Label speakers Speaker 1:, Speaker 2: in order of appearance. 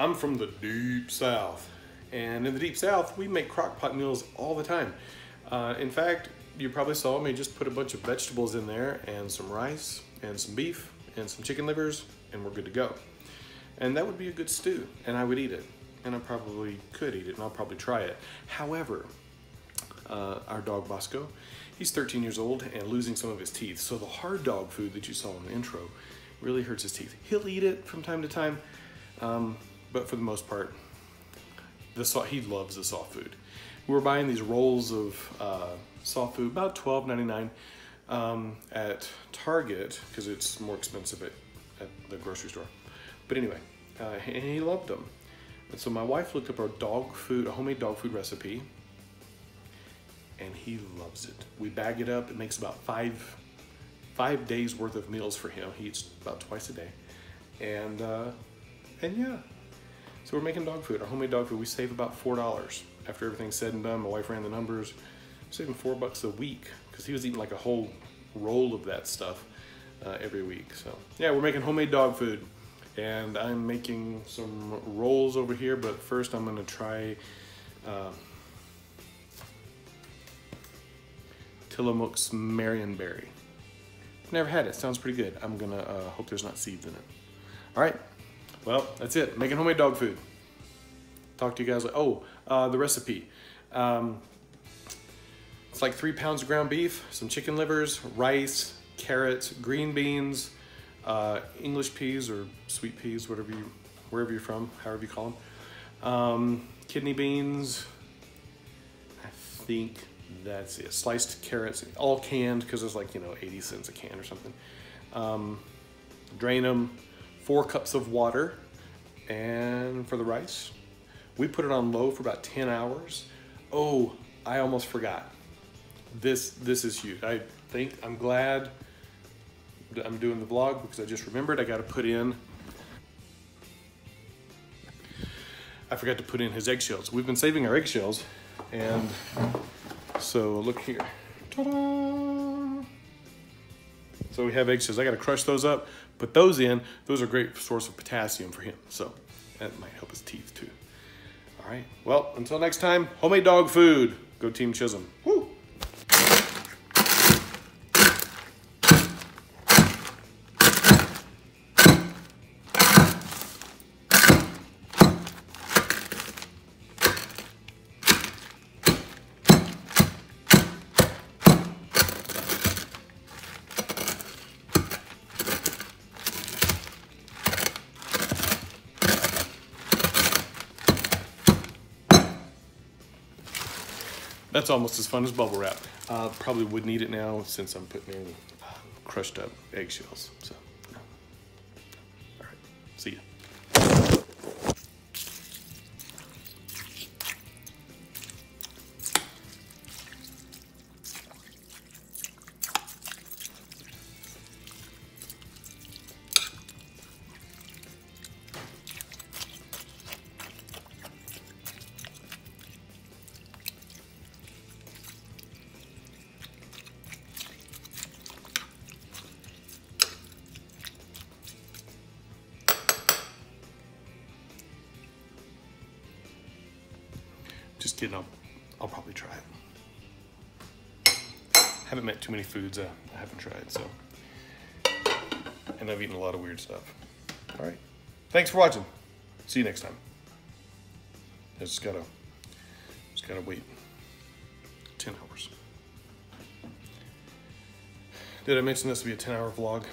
Speaker 1: I'm from the deep south, and in the deep south, we make crock pot meals all the time. Uh, in fact, you probably saw me just put a bunch of vegetables in there and some rice and some beef and some chicken livers, and we're good to go. And that would be a good stew, and I would eat it. And I probably could eat it, and I'll probably try it. However, uh, our dog Bosco, he's 13 years old and losing some of his teeth. So the hard dog food that you saw in the intro really hurts his teeth. He'll eat it from time to time, um, but for the most part, the he loves the soft food. We were buying these rolls of uh, soft food, about $12.99 um, at Target because it's more expensive at, at the grocery store. But anyway, uh, and he loved them. And so my wife looked up our dog food, a homemade dog food recipe, and he loves it. We bag it up. It makes about five five days worth of meals for him. He eats about twice a day, and uh, and yeah. So we're making dog food, our homemade dog food. We save about four dollars after everything's said and done. My wife ran the numbers, saving four bucks a week because he was eating like a whole roll of that stuff uh, every week. So yeah, we're making homemade dog food, and I'm making some rolls over here. But first, I'm gonna try. Uh, Tillamook's Marionberry. Never had it. Sounds pretty good. I'm gonna uh, hope there's not seeds in it. All right. Well, that's it. Making homemade dog food. Talk to you guys. Oh, uh, the recipe. Um, it's like three pounds of ground beef, some chicken livers, rice, carrots, green beans, uh, English peas or sweet peas, whatever you, wherever you're from, however you call them. Um, kidney beans. I think that's it. Sliced carrots, all canned because it's like, you know, 80 cents a can or something. Um, drain them, four cups of water. And for the rice, we put it on low for about 10 hours. Oh, I almost forgot. This, this is huge. I think, I'm glad I'm doing the vlog because I just remembered I got to put in I forgot to put in his eggshells. We've been saving our eggshells and so look here. So we have eggshells. I got to crush those up, put those in. Those are a great source of potassium for him. So that might help his teeth too. All right. Well, until next time, homemade dog food. Go Team Chisholm. That's almost as fun as bubble wrap. Uh, probably wouldn't eat it now since I'm putting in crushed up eggshells. So, Just kidding. I'll, probably try it. Haven't met too many foods uh, I haven't tried, so. And I've eaten a lot of weird stuff. All right. Thanks for watching. See you next time. I just gotta, just gotta wait 10 hours. Did I mention this will be a 10 hour vlog?